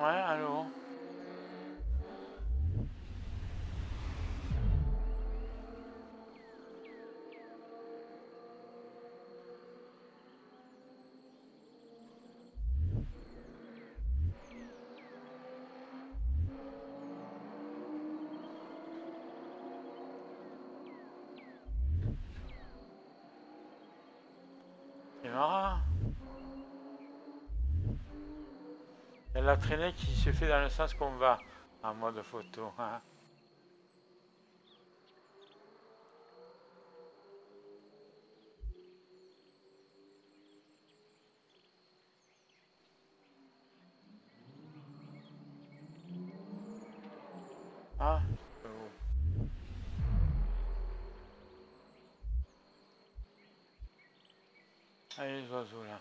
Ouais, allô. C'est marrant La traînée qui se fait dans le sens qu'on va en mode photo. Hein. Ah, oiseaux là.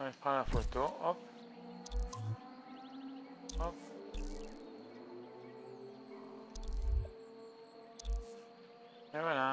Mijn espada flotó. Op. Op. Never mind.